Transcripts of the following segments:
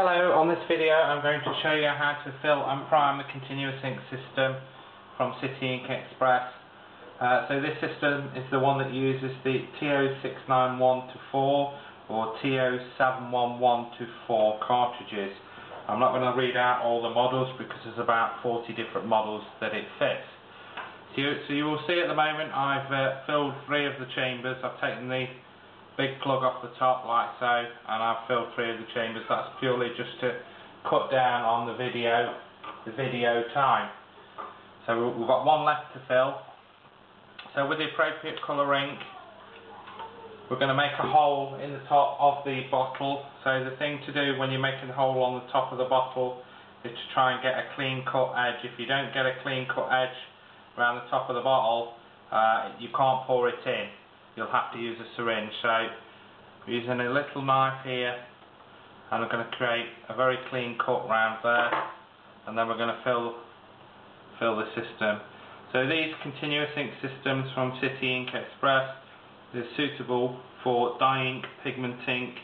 Hello, on this video I'm going to show you how to fill and prime the continuous ink system from City Ink Express. Uh, so this system is the one that uses the T0691-4 or T0711-4 cartridges. I'm not going to read out all the models because there's about 40 different models that it fits. So you, so you will see at the moment I've uh, filled three of the chambers. I've taken the big plug off the top like so and I've filled three of the chambers. That's purely just to cut down on the video the video time. So we've got one left to fill. So with the appropriate colour ink we're going to make a hole in the top of the bottle. So the thing to do when you're making a hole on the top of the bottle is to try and get a clean cut edge. If you don't get a clean cut edge around the top of the bottle uh, you can't pour it in you'll have to use a syringe. So we're using a little knife here and I'm going to create a very clean cut round there and then we're going to fill fill the system. So these continuous ink systems from City Ink Express is suitable for dye ink, pigment ink,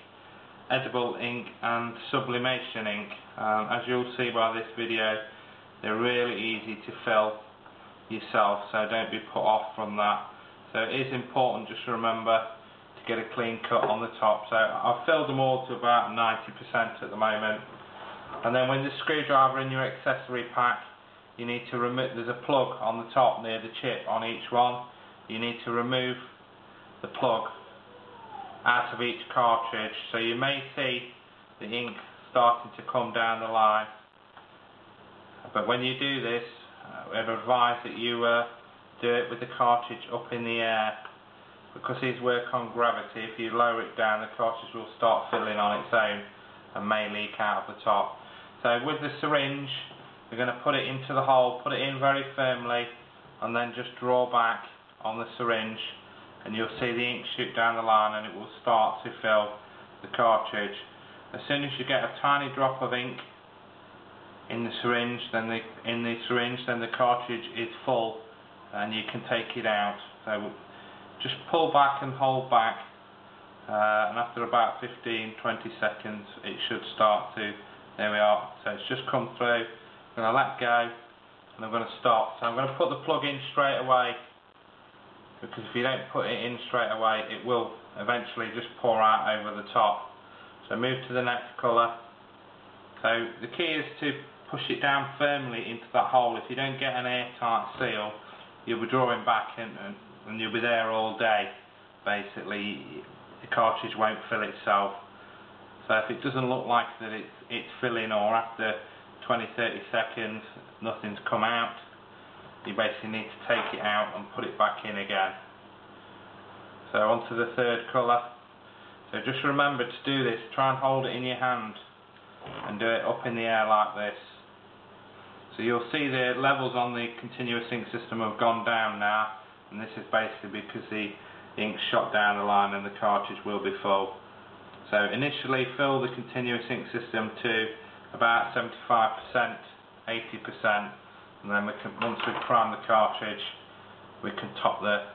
edible ink and sublimation ink. Um, as you'll see by this video they're really easy to fill yourself so don't be put off from that. So it is important just to remember to get a clean cut on the top. So I've filled them all to about 90% at the moment. And then when the screwdriver in your accessory pack, you need to remove, there's a plug on the top near the chip on each one. You need to remove the plug out of each cartridge. So you may see the ink starting to come down the line. But when you do this, uh, I'd advise that you uh, do it with the cartridge up in the air because these work on gravity. If you lower it down the cartridge will start filling on its own and may leak out of the top. So with the syringe we're going to put it into the hole put it in very firmly and then just draw back on the syringe and you'll see the ink shoot down the line and it will start to fill the cartridge. As soon as you get a tiny drop of ink in the syringe then the in the syringe then the cartridge is full and you can take it out. So just pull back and hold back uh, and after about 15-20 seconds it should start to there we are. So it's just come through. I'm going to let go and I'm going to stop. So I'm going to put the plug in straight away because if you don't put it in straight away it will eventually just pour out over the top. So move to the next colour. So the key is to push it down firmly into that hole. If you don't get an airtight seal you'll be drawing back and, and, you'll be there all day. Basically the cartridge won't fill itself. So if it doesn't look like that it's, it's filling or after 20-30 seconds nothing's come out you basically need to take it out and put it back in again. So on to the third colour. So just remember to do this. Try and hold it in your hand and do it up in the air like this so you'll see the levels on the continuous ink system have gone down now and this is basically because the ink shot down the line and the cartridge will be full. So initially fill the continuous ink system to about 75%, 80% and then we can, once we prime the cartridge we can top the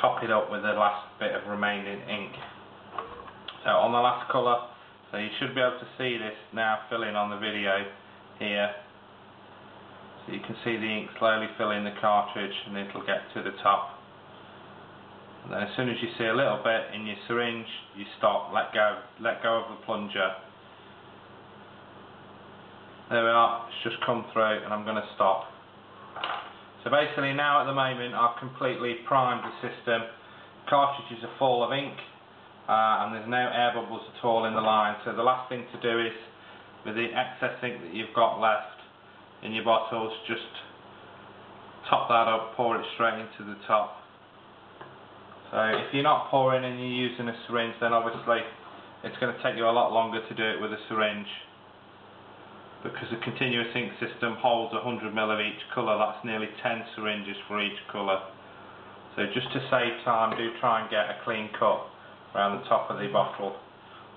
top it up with the last bit of remaining ink. So on the last colour, so you should be able to see this now filling on the video here you can see the ink slowly filling the cartridge and it'll get to the top. And then as soon as you see a little bit in your syringe, you stop, let go, let go of the plunger. There we are, it's just come through and I'm going to stop. So basically now at the moment I've completely primed the system. Cartridges are full of ink uh, and there's no air bubbles at all in the line. So the last thing to do is, with the excess ink that you've got left, in your bottles, just top that up, pour it straight into the top. So if you're not pouring and you're using a syringe then obviously it's going to take you a lot longer to do it with a syringe because the continuous ink system holds 100 ml of each colour, that's nearly 10 syringes for each colour. So just to save time, do try and get a clean cut around the top of the bottle.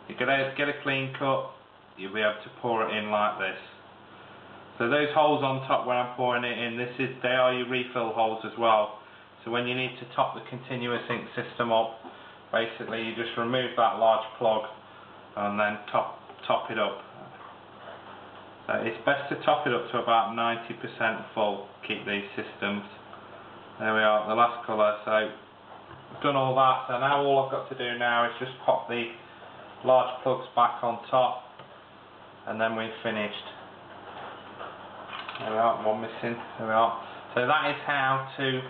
You get a, get a clean cut, you'll be able to pour it in like this. So those holes on top where I'm pouring it in, this is they are your refill holes as well. So when you need to top the continuous ink system up, basically you just remove that large plug and then top top it up. So it's best to top it up to about 90% full, keep these systems. There we are, the last colour, so I've done all that, so now all I've got to do now is just pop the large plugs back on top and then we've finished. There we are, one missing, there we are. So that is how to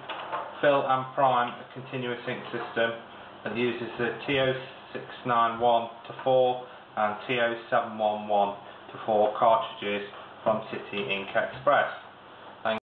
fill and prime a continuous ink system that uses the T0691 to 4 and T0711 to 4 cartridges from City Ink Express.